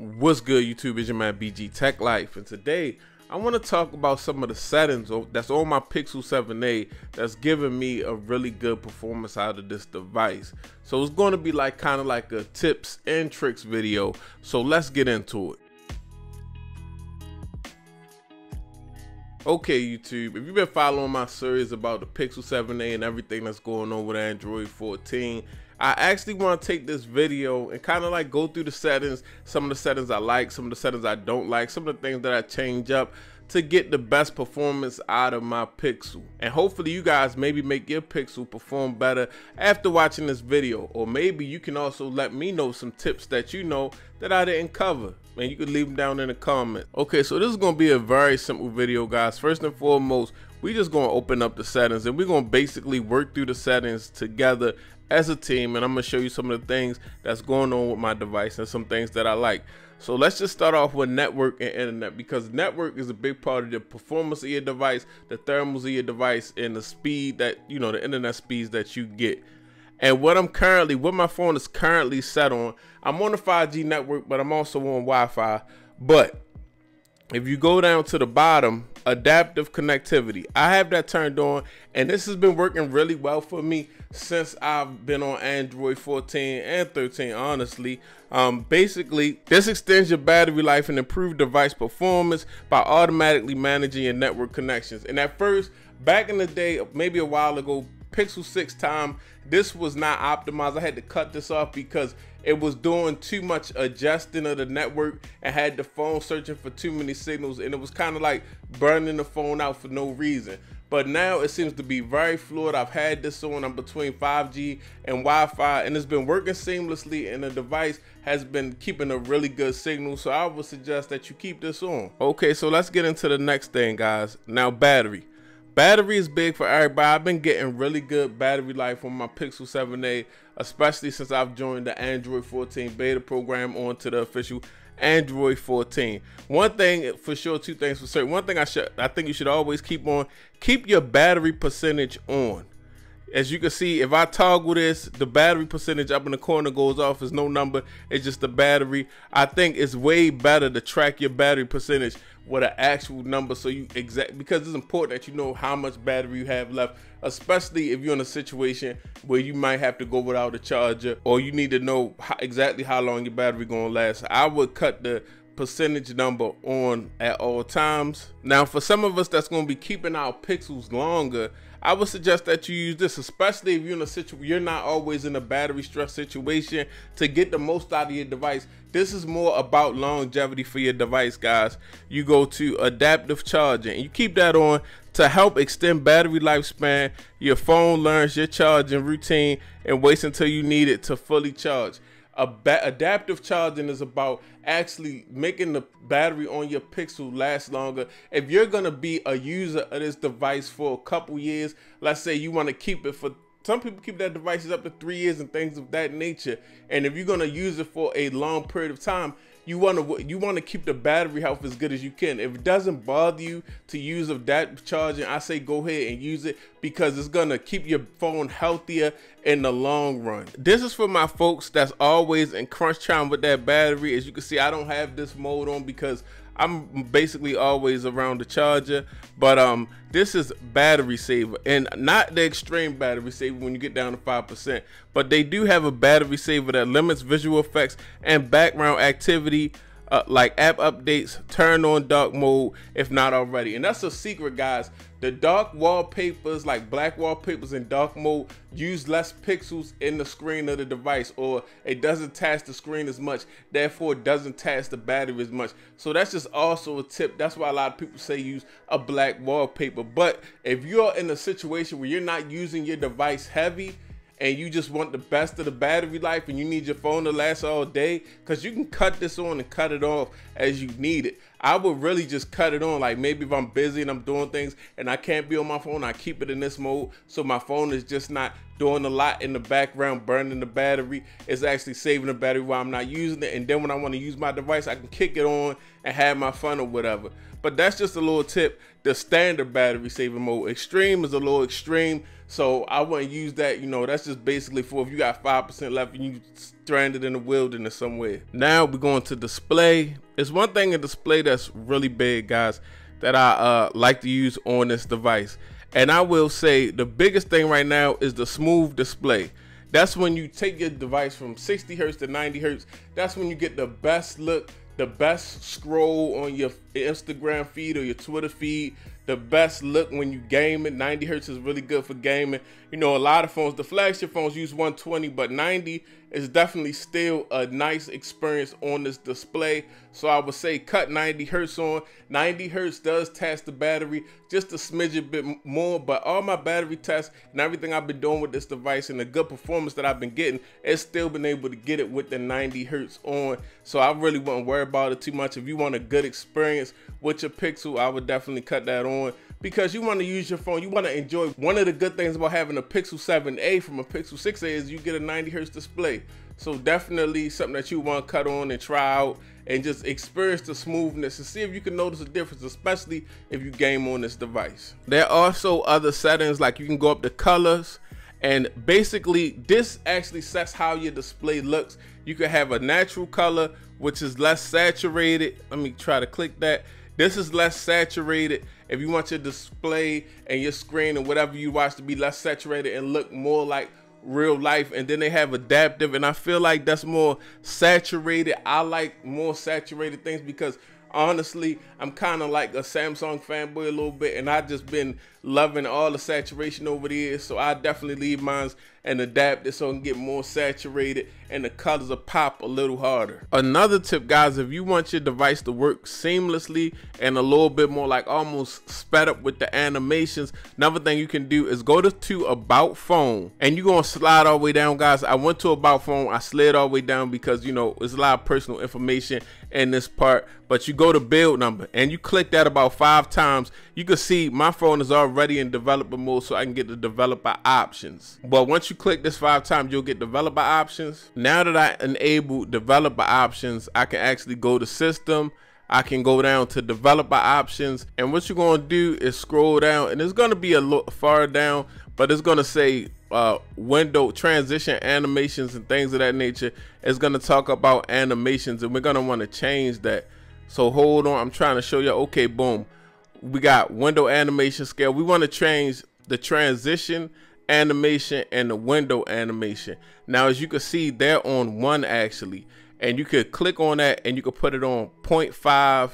What's good, YouTube? It's your man BG Tech Life, and today I want to talk about some of the settings that's on my Pixel 7a that's giving me a really good performance out of this device. So it's going to be like kind of like a tips and tricks video. So let's get into it. Okay, YouTube, if you've been following my series about the Pixel 7a and everything that's going on with Android 14, I actually want to take this video and kind of like go through the settings, some of the settings I like, some of the settings I don't like, some of the things that I change up to get the best performance out of my Pixel. And hopefully you guys maybe make your Pixel perform better after watching this video. Or maybe you can also let me know some tips that you know that I didn't cover. And you can leave them down in the comments. Okay, so this is going to be a very simple video, guys. First and foremost, we just to open up the settings and we're going to basically work through the settings together as a team and I'm gonna show you some of the things that's going on with my device and some things that I like. So let's just start off with network and internet because network is a big part of the performance of your device, the thermals of your device, and the speed that, you know, the internet speeds that you get. And what I'm currently, what my phone is currently set on, I'm on a 5G network, but I'm also on Wi-Fi. But if you go down to the bottom, adaptive connectivity, I have that turned on, and this has been working really well for me since I've been on Android 14 and 13, honestly. Um, basically, this extends your battery life and improve device performance by automatically managing your network connections. And at first, back in the day, maybe a while ago, Pixel 6 time, this was not optimized. I had to cut this off because it was doing too much adjusting of the network and had the phone searching for too many signals and it was kind of like burning the phone out for no reason but now it seems to be very fluid. I've had this on, I'm between 5G and Wi-Fi, and it's been working seamlessly, and the device has been keeping a really good signal, so I would suggest that you keep this on. Okay, so let's get into the next thing, guys. Now, battery. Battery is big for everybody. I've been getting really good battery life on my Pixel 7a, especially since I've joined the Android 14 beta program onto the official Android 14. One thing for sure, two things for certain. One thing I should I think you should always keep on, keep your battery percentage on. As you can see, if I toggle this, the battery percentage up in the corner goes off. It's no number. It's just the battery. I think it's way better to track your battery percentage with an actual number so you exact because it's important that you know how much battery you have left especially if you're in a situation where you might have to go without a charger or you need to know how, exactly how long your battery gonna last. I would cut the percentage number on at all times. Now for some of us that's to be keeping our pixels longer I would suggest that you use this, especially if you're in a situation you're not always in a battery stress situation to get the most out of your device. This is more about longevity for your device, guys. You go to adaptive charging. You keep that on to help extend battery lifespan. Your phone learns your charging routine and waits until you need it to fully charge adaptive charging is about actually making the battery on your pixel last longer. If you're going to be a user of this device for a couple years let's say you want to keep it for some people keep their devices up to three years and things of that nature. And if you're going to use it for a long period of time you want to you want to keep the battery health as good as you can. If it doesn't bother you to use of that charging, I say go ahead and use it because it's gonna keep your phone healthier in the long run. This is for my folks that's always in crunch time with that battery. As you can see, I don't have this mode on because I'm basically always around the charger, but um, this is battery saver and not the extreme battery saver when you get down to 5%, but they do have a battery saver that limits visual effects and background activity uh, like app updates, turn on dark mode if not already. And that's a secret, guys. The dark wallpapers, like black wallpapers in dark mode, use less pixels in the screen of the device, or it doesn't task the screen as much, therefore it doesn't task the battery as much. So that's just also a tip. That's why a lot of people say use a black wallpaper. But if you're in a situation where you're not using your device heavy, and you just want the best of the battery life and you need your phone to last all day because you can cut this on and cut it off as you need it i would really just cut it on like maybe if i'm busy and i'm doing things and i can't be on my phone i keep it in this mode so my phone is just not doing a lot in the background burning the battery. It's actually saving the battery while i'm not using it. And then when i want to use my device i can kick it on and have my fun or whatever. But that's just a little tip. The standard battery saving mode extreme is a little extreme so I wouldn't use that. You know, that's just basically for if you got 5% left and you stranded in the wilderness somewhere. Now we're going to display. It's one thing in display that's really big, guys, that I uh, like to use on this device. And I will say the biggest thing right now is the smooth display. That's when you take your device from 60 hertz to 90 hertz. That's when you get the best look, the best scroll on your Instagram feed or your Twitter feed the best look when you game it. 90 hertz is really good for gaming. You know, a lot of phones, the flagship phones use 120, but 90 is definitely still a nice experience on this display. So I would say cut 90 hertz on. 90 hertz does test the battery just a smidge a bit more, but all my battery tests and everything I've been doing with this device and the good performance that I've been getting, it's still been able to get it with the 90 hertz on. So I really wouldn't worry about it too much. If you want a good experience with your Pixel, I would definitely cut that on because you want to use your phone. You want to enjoy. One of the good things about having a Pixel 7a from a Pixel 6a is you get a 90 hertz display. So definitely something that you want to cut on and try out and just experience the smoothness and see if you can notice a difference, especially if you game on this device. There are also other settings like you can go up to colors and basically this actually sets how your display looks. You can have a natural color, which is less saturated. Let me try to click that. This is less saturated. If you want your display and your screen and whatever you watch to be less saturated and look more like real life and then they have adaptive and I feel like that's more saturated. I like more saturated things because honestly, I'm kind of like a Samsung fanboy a little bit, and I just been loving all the saturation over the years. So I definitely leave mine and adapt it so I can get more saturated and the colors will pop a little harder. Another tip, guys, if you want your device to work seamlessly and a little bit more like almost sped up with the animations, another thing you can do is go to, to About Phone and you're gonna slide all the way down, guys. I went to About Phone, I slid all the way down because you know it's a lot of personal information in this part, but you go to build number and you click that about five times, you can see my phone is already in developer mode so I can get the developer options. But once you click this five times, you'll get developer options. Now that I enable developer options, I can actually go to system, I can go down to developer options. And what you're going to do is scroll down and it's going to be a little far down but it's going to say uh, window transition animations and things of that nature. It's going to talk about animations and we're going to want to change that. So hold on I'm trying to show you. Okay boom we got window animation scale we want to change the transition animation and the window animation. Now, as you can see, they're on one actually, and you could click on that and you could put it on 0.5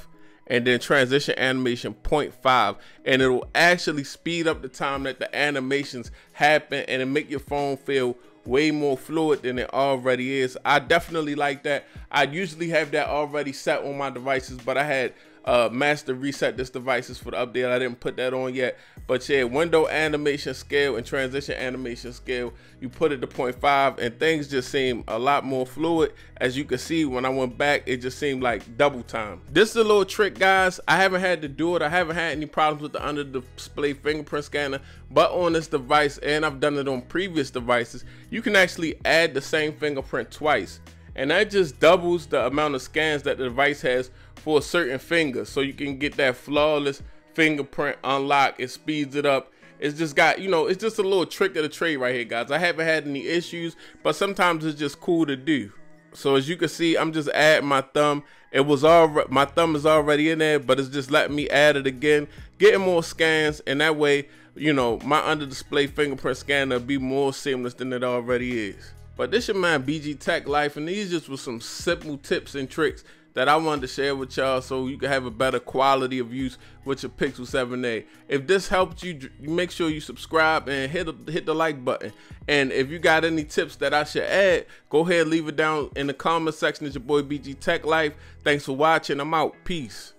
and then transition animation 0.5 and it'll actually speed up the time that the animations happen and it make your phone feel way more fluid than it already is. I definitely like that. I usually have that already set on my devices, but I had uh, master reset this devices for the update. I didn't put that on yet, but yeah, window animation scale and transition animation scale, you put it to 0.5 and things just seem a lot more fluid. As you can see, when I went back, it just seemed like double time. This is a little trick, guys. I haven't had to do it. I haven't had any problems with the under display fingerprint scanner, but on this device, and I've done it on previous devices, you can actually add the same fingerprint twice and that just doubles the amount of scans that the device has for a certain finger so you can get that flawless fingerprint unlock. It speeds it up. It's just got you know it's just a little trick of the trade right here guys. I haven't had any issues but sometimes it's just cool to do. So as you can see i'm just adding my thumb. It was all my thumb is already in there but it's just letting me add it again getting more scans and that way you know my under display fingerprint scanner be more seamless than it already is. But this your man BG Tech Life, and these just were some simple tips and tricks that I wanted to share with y'all so you can have a better quality of use with your Pixel 7a. If this helped you, make sure you subscribe and hit hit the like button. And if you got any tips that I should add, go ahead leave it down in the comment section. It's your boy BG Tech Life. Thanks for watching. I'm out. Peace.